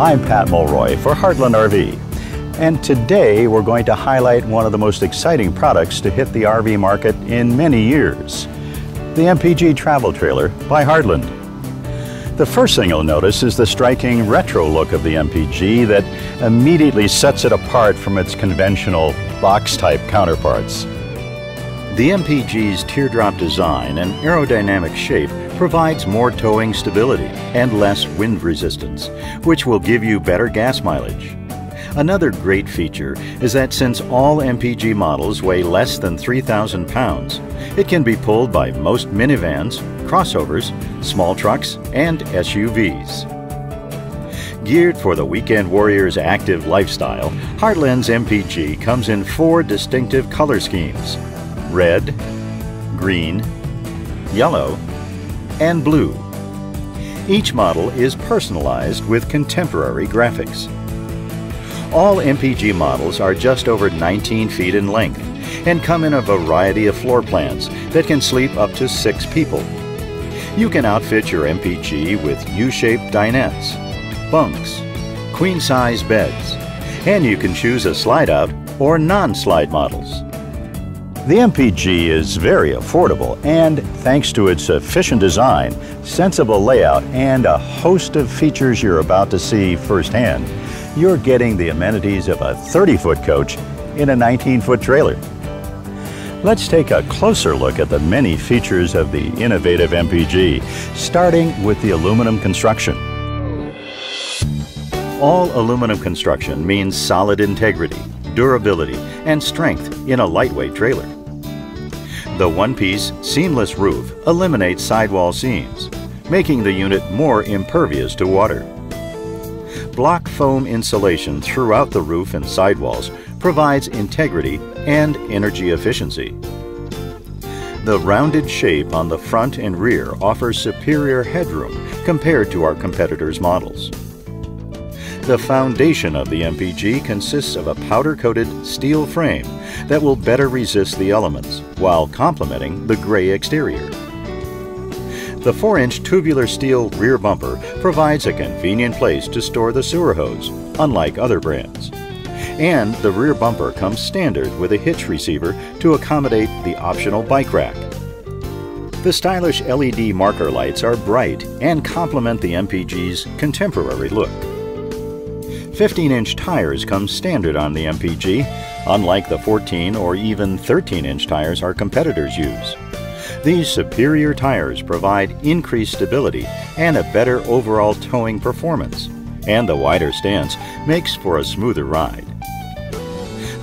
I'm Pat Mulroy for Heartland RV. And today we're going to highlight one of the most exciting products to hit the RV market in many years the MPG Travel Trailer by Heartland. The first thing you'll notice is the striking retro look of the MPG that immediately sets it apart from its conventional box type counterparts. The MPG's teardrop design and aerodynamic shape provides more towing stability and less wind resistance, which will give you better gas mileage. Another great feature is that since all MPG models weigh less than 3,000 pounds, it can be pulled by most minivans, crossovers, small trucks, and SUVs. Geared for the weekend warrior's active lifestyle, Heartland's MPG comes in four distinctive color schemes red, green, yellow, and blue. Each model is personalized with contemporary graphics. All MPG models are just over 19 feet in length and come in a variety of floor plans that can sleep up to six people. You can outfit your MPG with U-shaped dinettes, bunks, queen-size beds, and you can choose a slide-out or non-slide models. The MPG is very affordable and thanks to its efficient design, sensible layout, and a host of features you're about to see firsthand, you're getting the amenities of a 30-foot coach in a 19-foot trailer. Let's take a closer look at the many features of the innovative MPG, starting with the aluminum construction. All aluminum construction means solid integrity, durability, and strength in a lightweight trailer. The one-piece, seamless roof eliminates sidewall seams, making the unit more impervious to water block foam insulation throughout the roof and sidewalls provides integrity and energy efficiency. The rounded shape on the front and rear offers superior headroom compared to our competitors' models. The foundation of the MPG consists of a powder-coated steel frame that will better resist the elements while complementing the gray exterior. The 4-inch tubular steel rear bumper provides a convenient place to store the sewer hose, unlike other brands. And the rear bumper comes standard with a hitch receiver to accommodate the optional bike rack. The stylish LED marker lights are bright and complement the MPG's contemporary look. 15-inch tires come standard on the MPG, unlike the 14 or even 13-inch tires our competitors use. These superior tires provide increased stability and a better overall towing performance, and the wider stance makes for a smoother ride.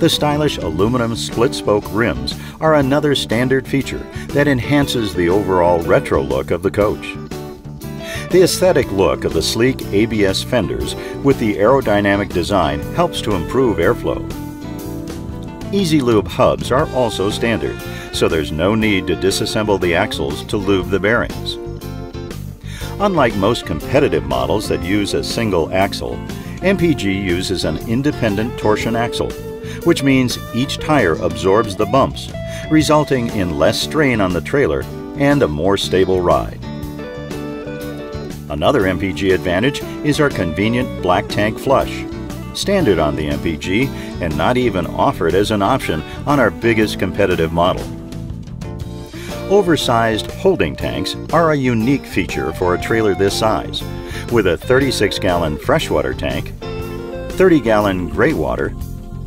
The stylish aluminum split-spoke rims are another standard feature that enhances the overall retro look of the coach. The aesthetic look of the sleek ABS fenders with the aerodynamic design helps to improve airflow. Easy Lube hubs are also standard, so there's no need to disassemble the axles to lube the bearings. Unlike most competitive models that use a single axle, MPG uses an independent torsion axle, which means each tire absorbs the bumps, resulting in less strain on the trailer and a more stable ride. Another MPG advantage is our convenient black tank flush, standard on the MPG and not even offered as an option on our biggest competitive model. Oversized holding tanks are a unique feature for a trailer this size, with a 36-gallon freshwater tank, 30-gallon gray water,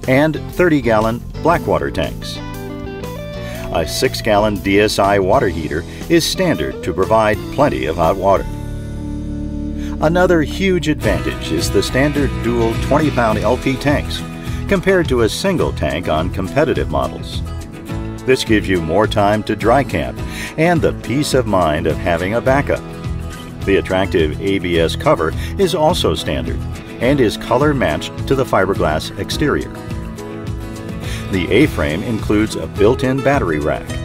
and 30-gallon blackwater tanks. A 6-gallon DSI water heater is standard to provide plenty of hot water. Another huge advantage is the standard dual 20-pound LP tanks compared to a single tank on competitive models. This gives you more time to dry camp and the peace of mind of having a backup. The attractive ABS cover is also standard and is color matched to the fiberglass exterior. The A-frame includes a built-in battery rack.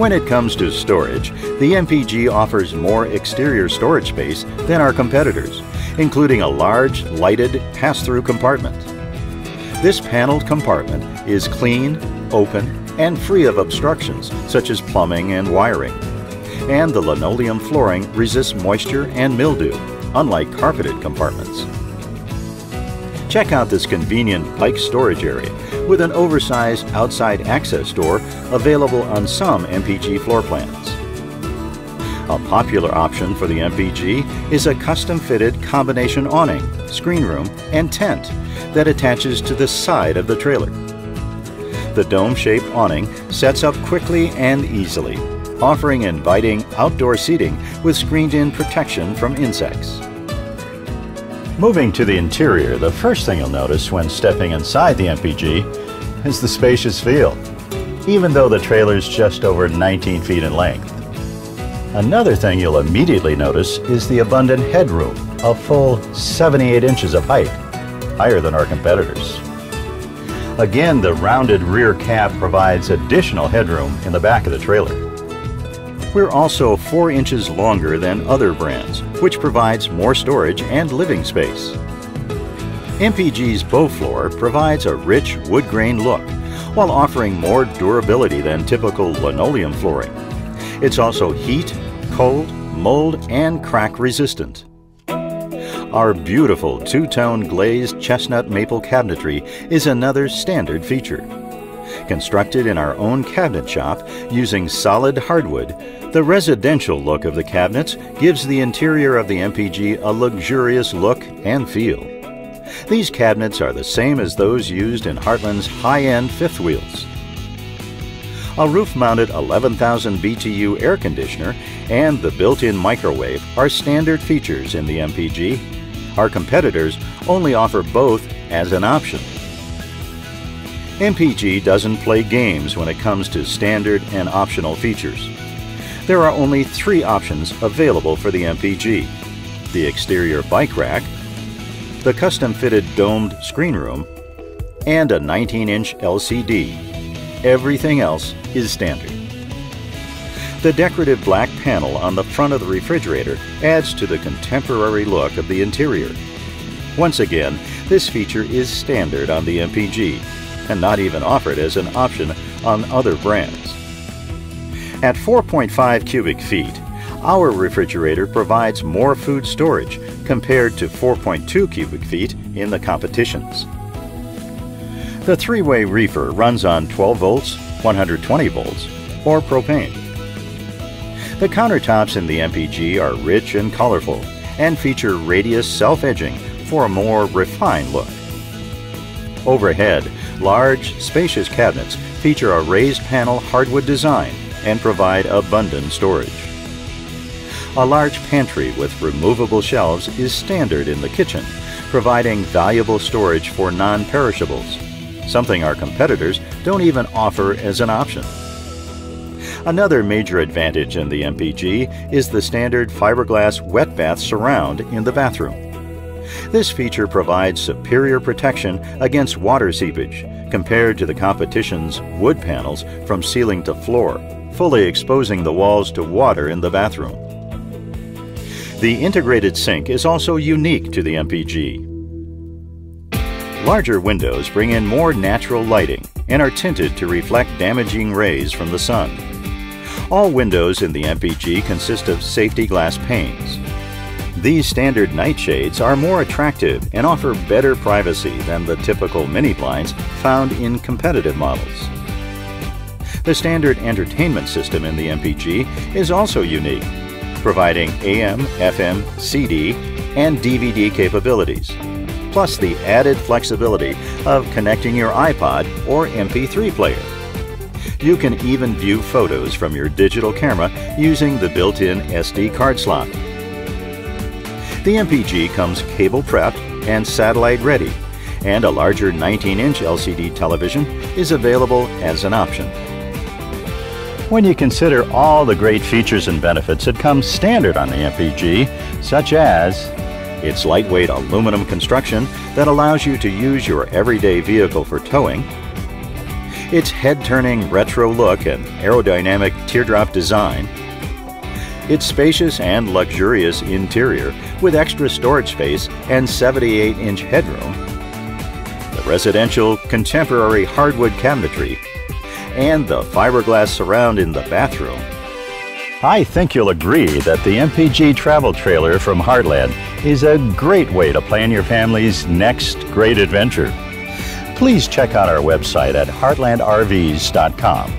When it comes to storage, the MPG offers more exterior storage space than our competitors, including a large, lighted pass-through compartment. This paneled compartment is clean, open, and free of obstructions such as plumbing and wiring. And the linoleum flooring resists moisture and mildew, unlike carpeted compartments. Check out this convenient bike storage area with an oversized outside access door available on some MPG floor plans. A popular option for the MPG is a custom-fitted combination awning, screen room, and tent that attaches to the side of the trailer. The dome-shaped awning sets up quickly and easily, offering inviting outdoor seating with screened-in protection from insects. Moving to the interior, the first thing you'll notice when stepping inside the MPG is the spacious feel, even though the trailer is just over 19 feet in length. Another thing you'll immediately notice is the abundant headroom, a full 78 inches of height, higher than our competitors. Again, the rounded rear cab provides additional headroom in the back of the trailer. We're also 4 inches longer than other brands, which provides more storage and living space. MPG's Beauflor provides a rich wood grain look while offering more durability than typical linoleum flooring. It's also heat, cold, mold, and crack resistant. Our beautiful two-tone glazed chestnut maple cabinetry is another standard feature. Constructed in our own cabinet shop using solid hardwood, the residential look of the cabinets gives the interior of the MPG a luxurious look and feel. These cabinets are the same as those used in Heartland's high-end fifth wheels a roof-mounted 11,000 BTU air conditioner, and the built-in microwave are standard features in the MPG. Our competitors only offer both as an option. MPG doesn't play games when it comes to standard and optional features. There are only three options available for the MPG. The exterior bike rack, the custom-fitted domed screen room, and a 19-inch LCD Everything else is standard. The decorative black panel on the front of the refrigerator adds to the contemporary look of the interior. Once again, this feature is standard on the MPG and not even offered as an option on other brands. At 4.5 cubic feet, our refrigerator provides more food storage compared to 4.2 cubic feet in the competitions. The three-way reefer runs on 12 volts, 120 volts, or propane. The countertops in the MPG are rich and colorful and feature radius self-edging for a more refined look. Overhead, large, spacious cabinets feature a raised panel hardwood design and provide abundant storage. A large pantry with removable shelves is standard in the kitchen, providing valuable storage for non-perishables something our competitors don't even offer as an option. Another major advantage in the MPG is the standard fiberglass wet bath surround in the bathroom. This feature provides superior protection against water seepage compared to the competition's wood panels from ceiling to floor, fully exposing the walls to water in the bathroom. The integrated sink is also unique to the MPG Larger windows bring in more natural lighting and are tinted to reflect damaging rays from the sun. All windows in the MPG consist of safety glass panes. These standard nightshades are more attractive and offer better privacy than the typical mini blinds found in competitive models. The standard entertainment system in the MPG is also unique, providing AM, FM, CD, and DVD capabilities plus the added flexibility of connecting your iPod or MP3 player. You can even view photos from your digital camera using the built-in SD card slot. The MPG comes cable prepped and satellite ready, and a larger 19-inch LCD television is available as an option. When you consider all the great features and benefits that come standard on the MPG, such as its lightweight aluminum construction that allows you to use your everyday vehicle for towing. Its head-turning retro look and aerodynamic teardrop design. Its spacious and luxurious interior with extra storage space and 78-inch headroom. The residential contemporary hardwood cabinetry and the fiberglass surround in the bathroom I think you'll agree that the MPG travel trailer from Heartland is a great way to plan your family's next great adventure. Please check out our website at heartlandrvs.com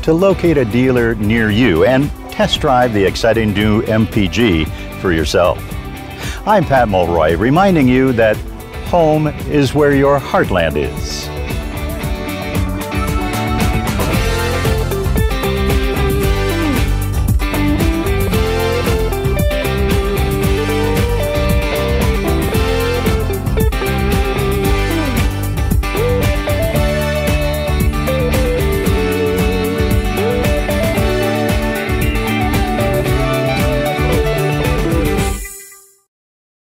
to locate a dealer near you and test drive the exciting new MPG for yourself. I'm Pat Mulroy, reminding you that home is where your heartland is.